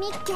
ミッケ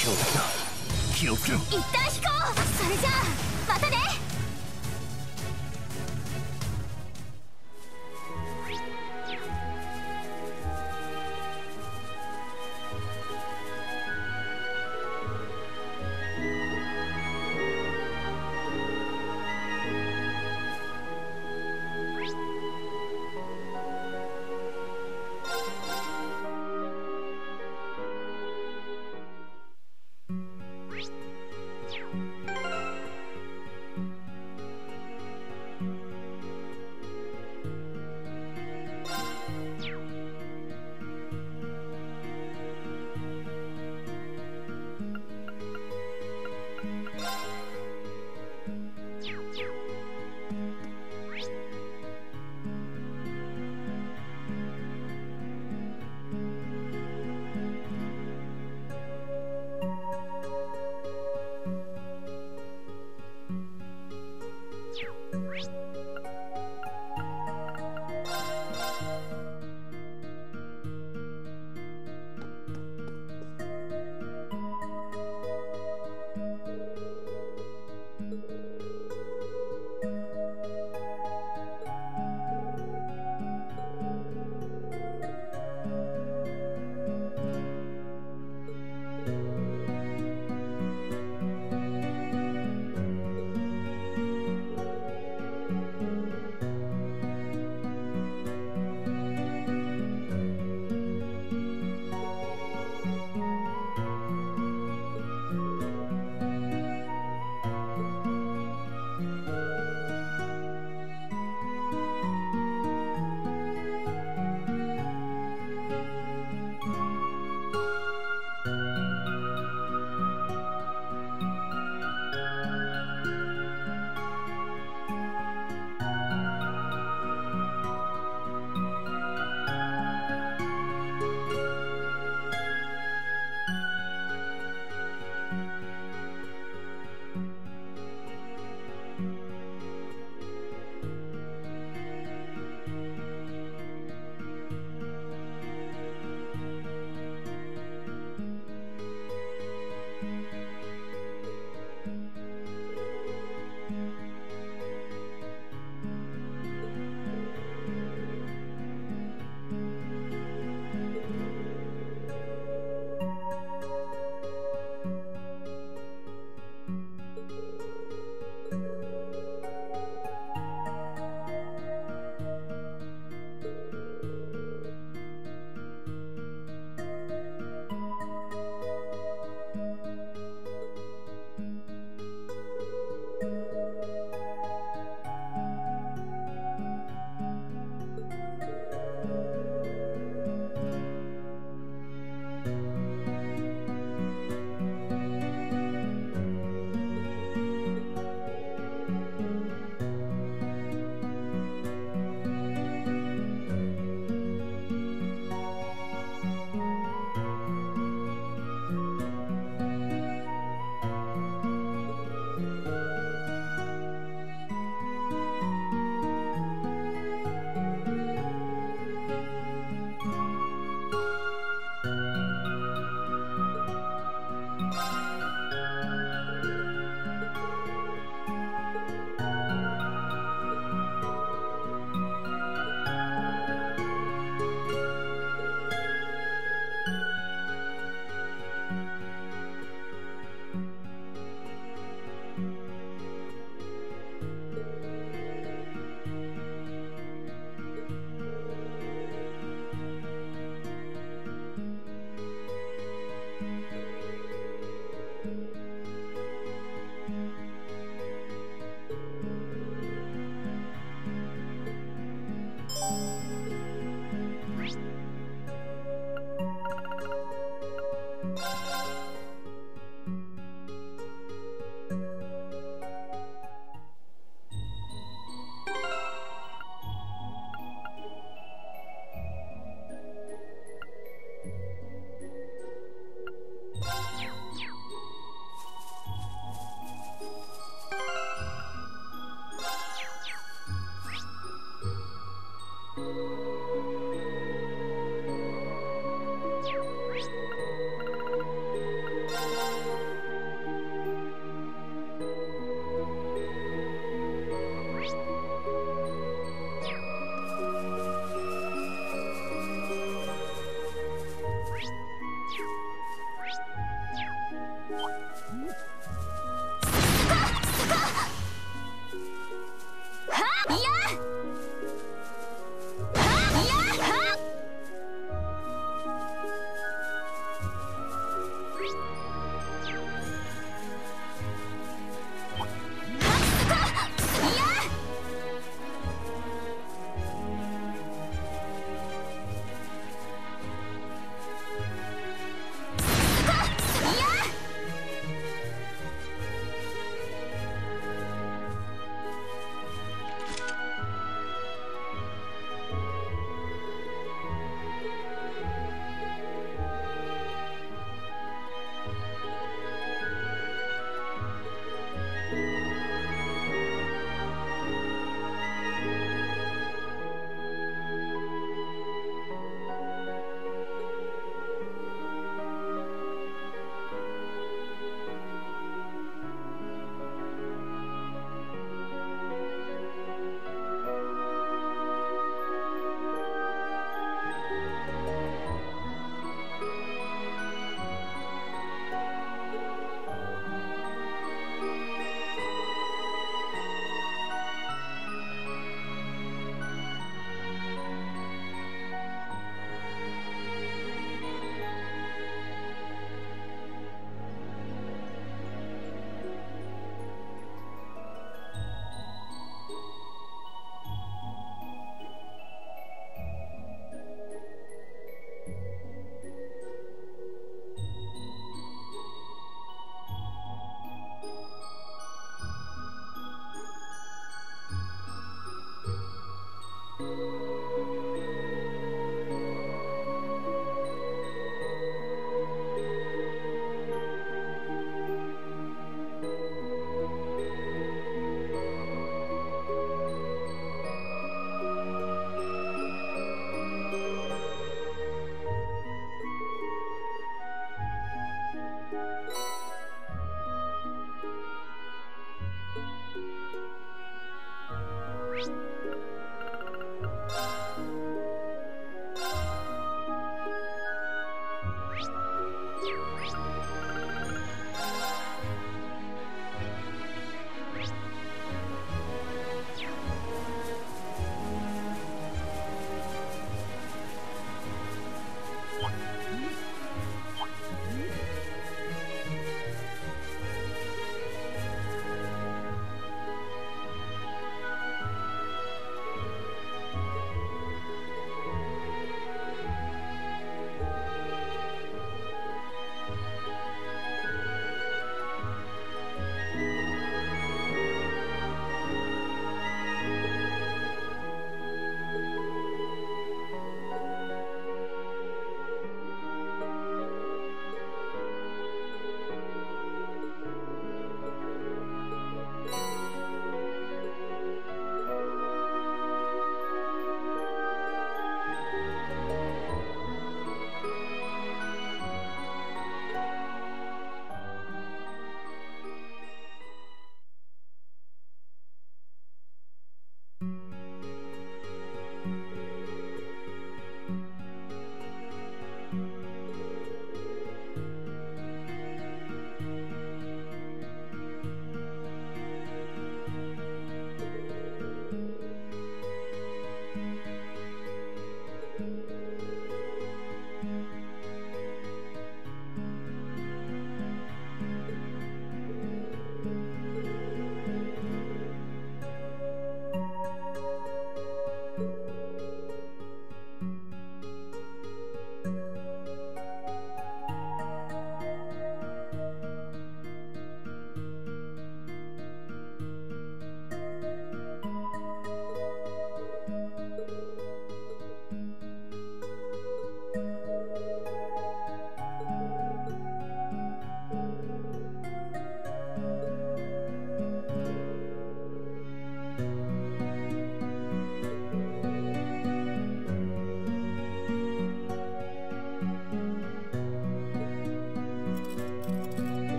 強敵だ気をつけろ。一旦引こう。それじゃあまたね。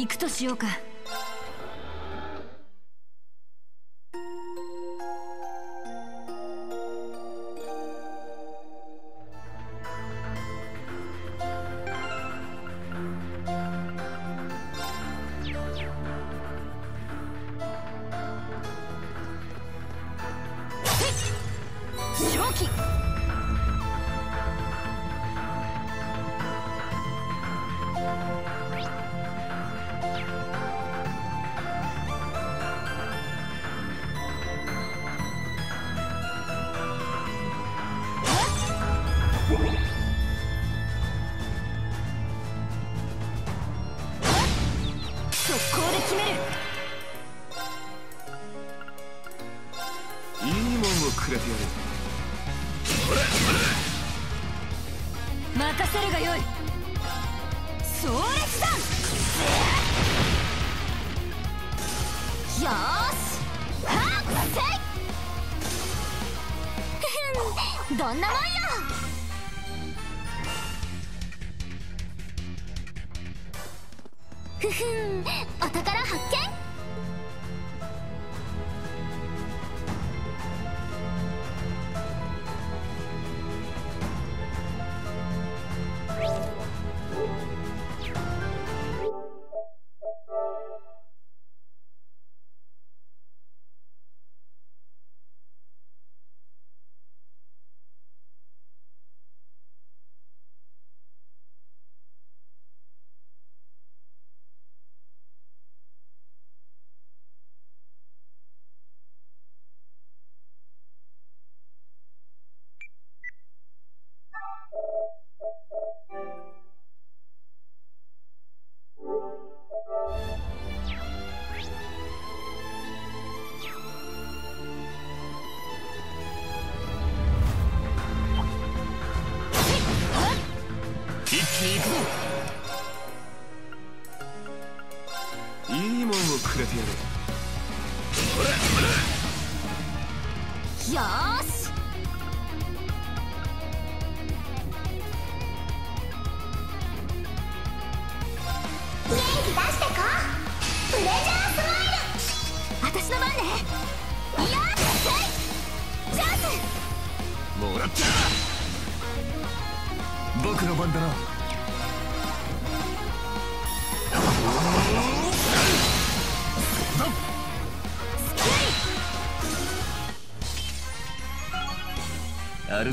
行くとしようか。お宝発見。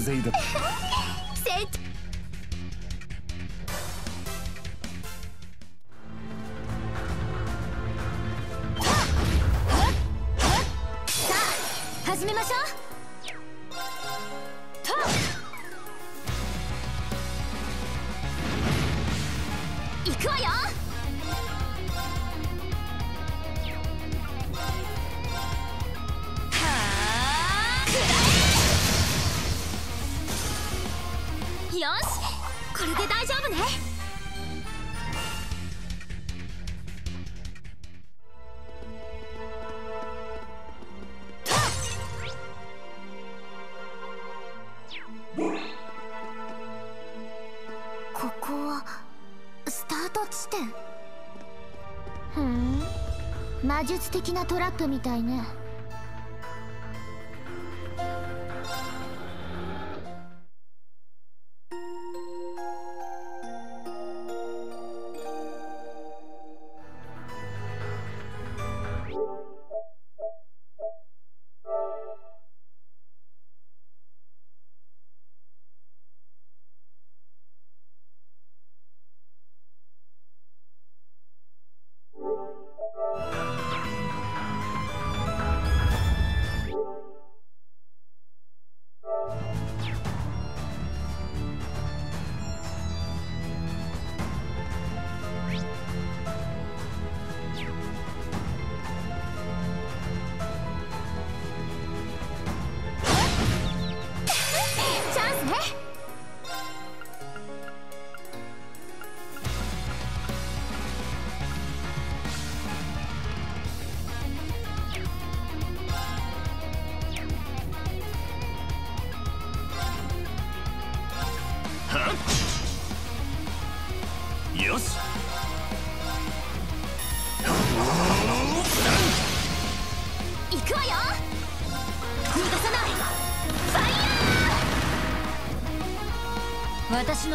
زي ده ここはスタート地点。ふん。魔術的なトラップみたいね。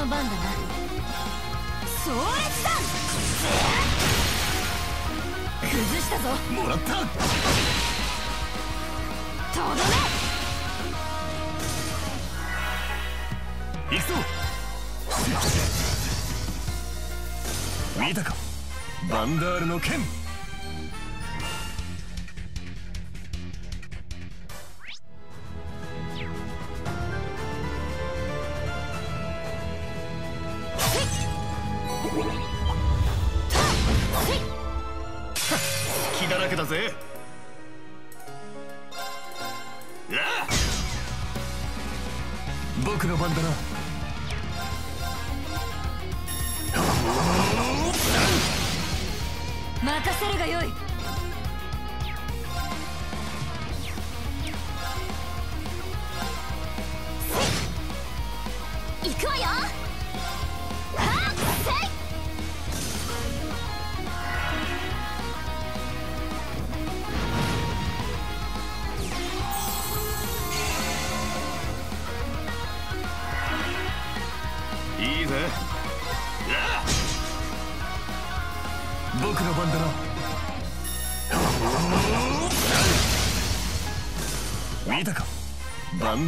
の番だ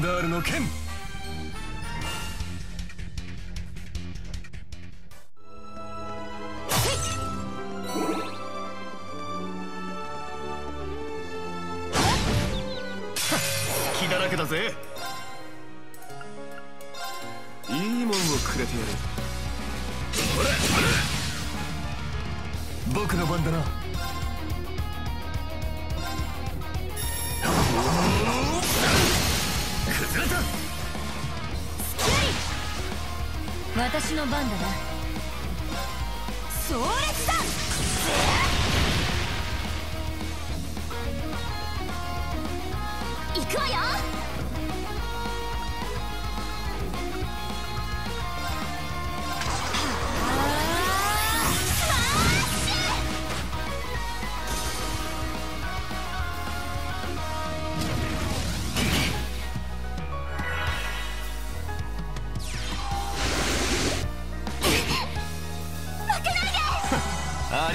ンダールの剣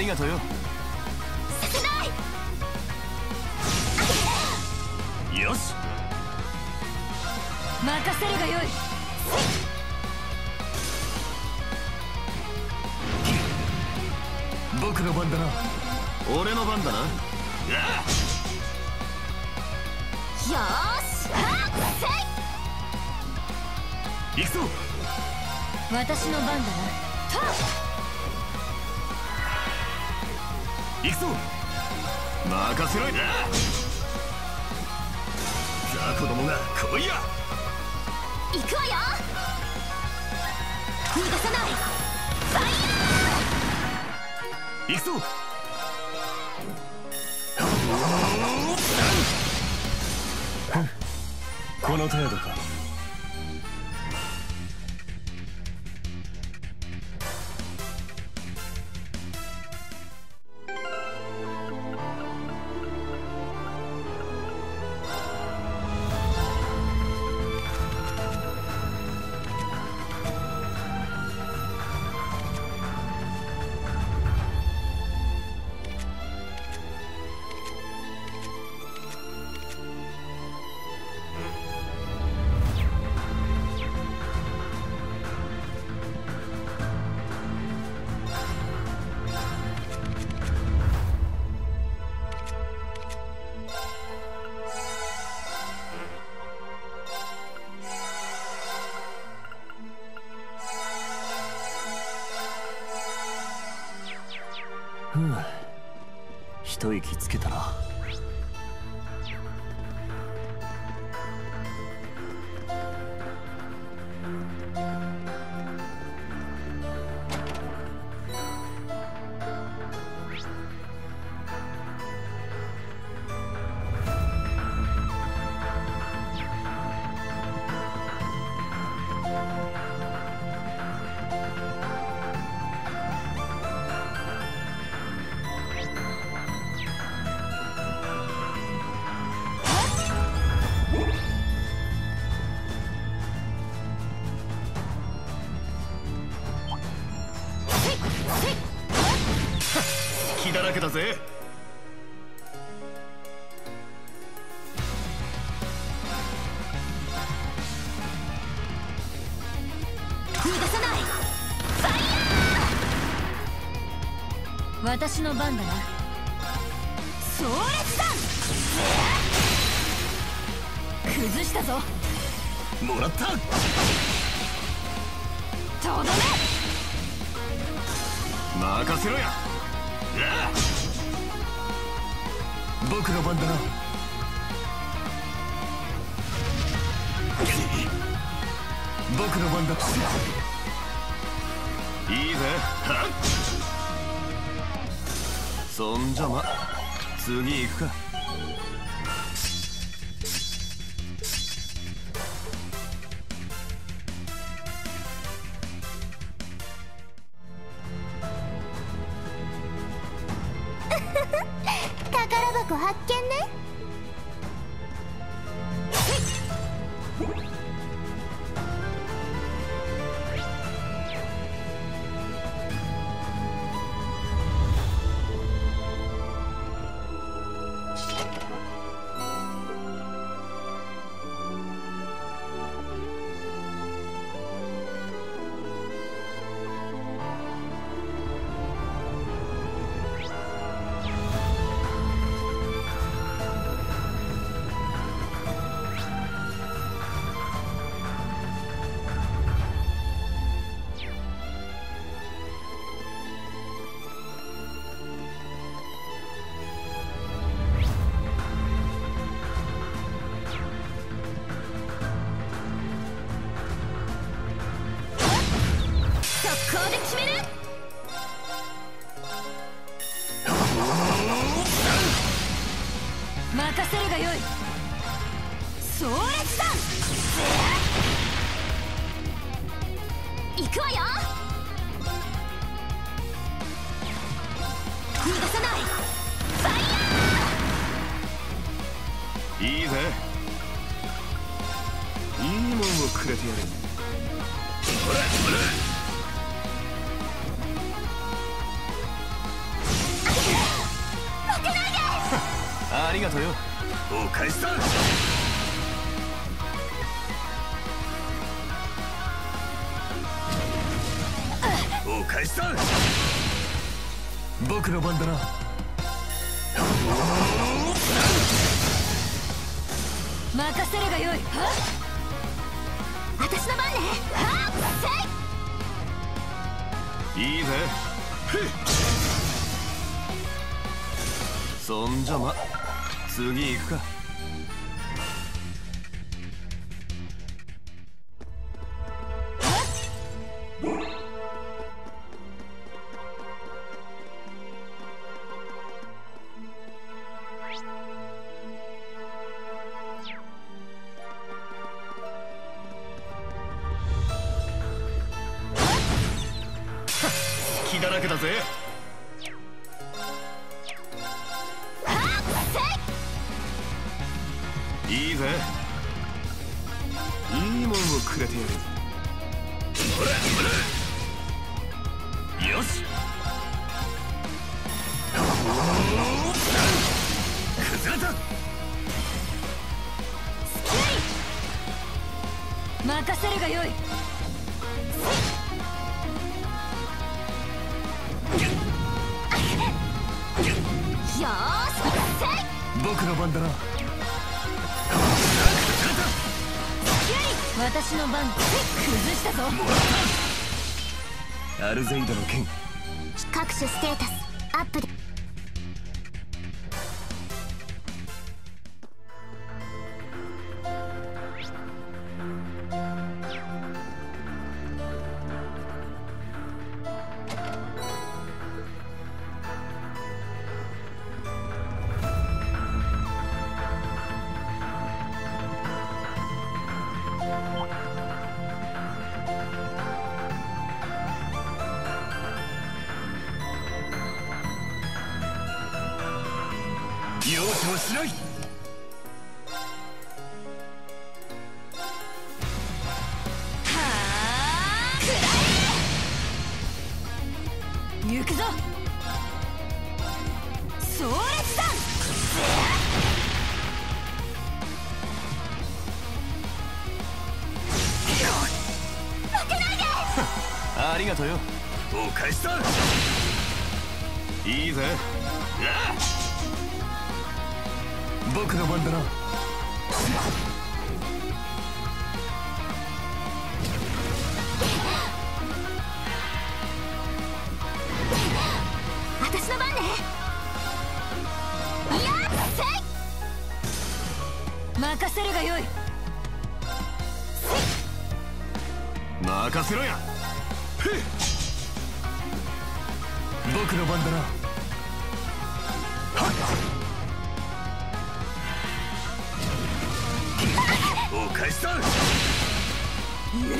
가더 요. この程度か。私の番だな。壮烈弾崩したぞ。もらった！とどめ！任せろや！僕の番だな。僕の番だ。いいぜ。はっ！そんじゃま次行くか。次行くか。アルゼイドの剣。各種ステータス。任せるがよい。任せろや。僕の番だな。お返しだ許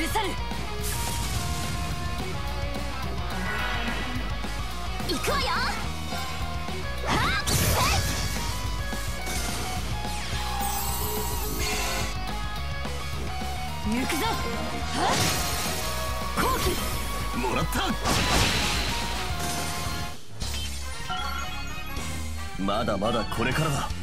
さぬ。行くわよくぞ。は？っ後期。もらった。まだまだこれからだ。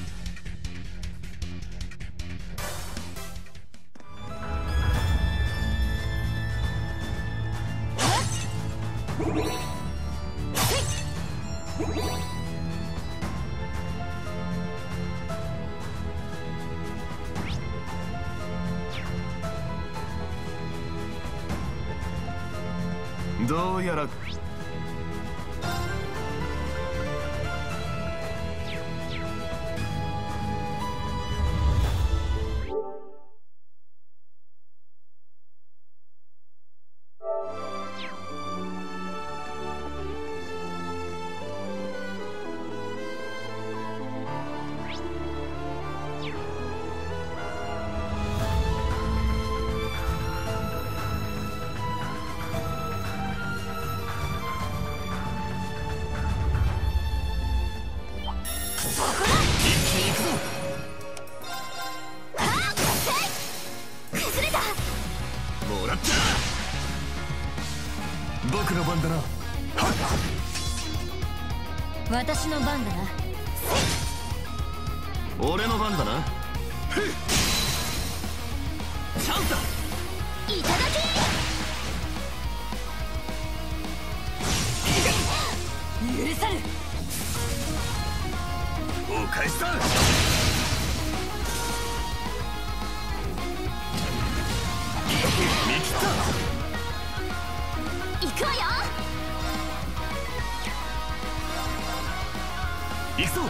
行くぞ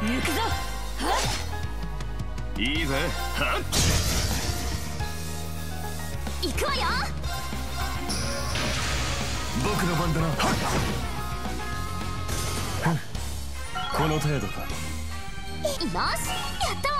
行くぞ。は？っいいぜ。は？っ行くわよ。僕の番だな。この程度か。よしやったわ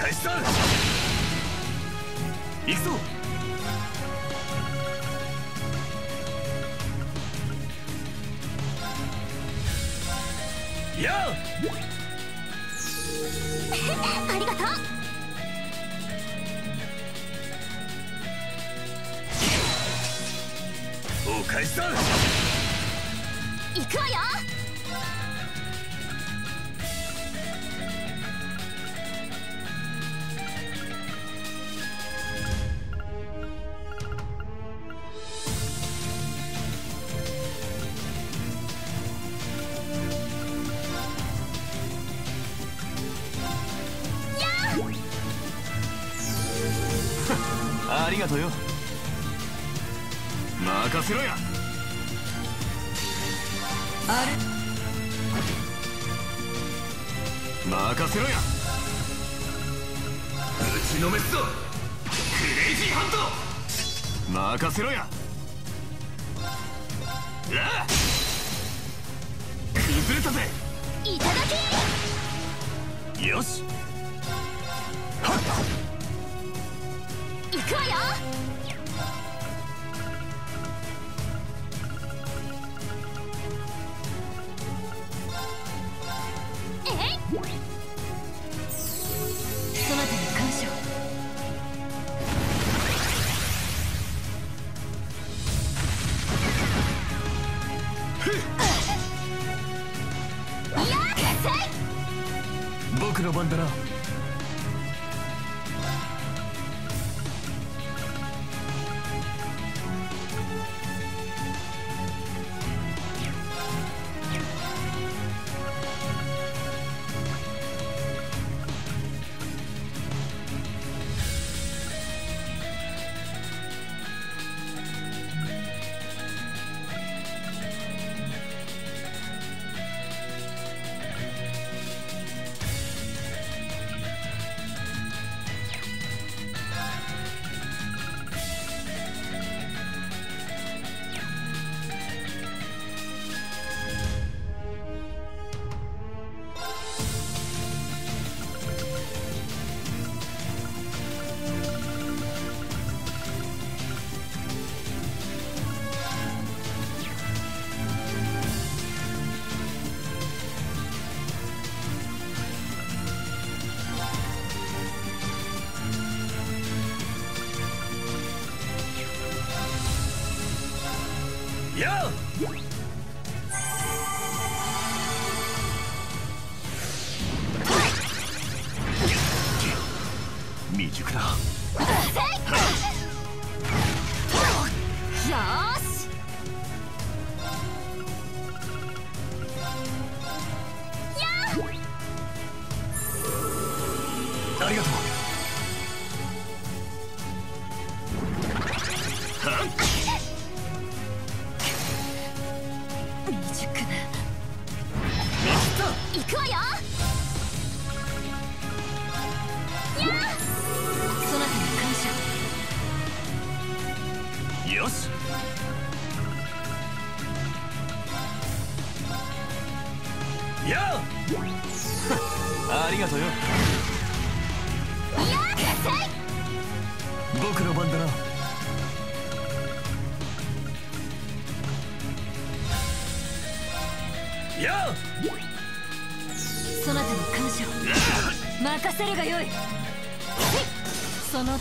開始だ行くぞ。やあ。ありがとう。お返しだ行くわよ。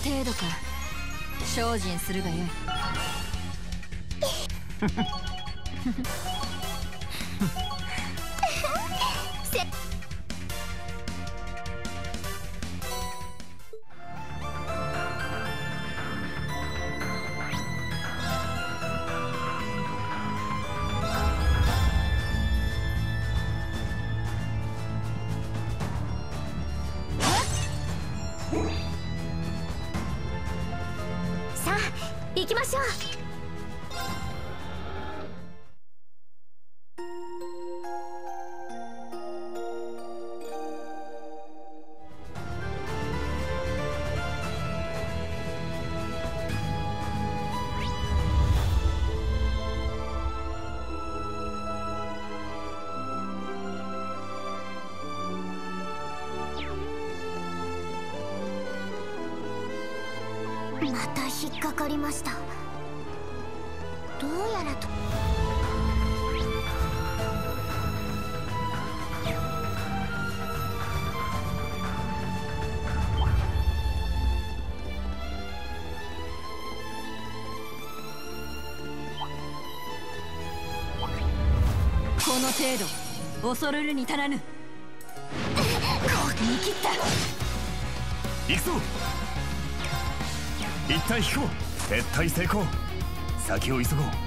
程度か。精進するがよい。引っかかりました。どうやらと。この程度恐るるに足らぬ。見切った。行くぞ一旦引こう。撤退成功。先を急ごう。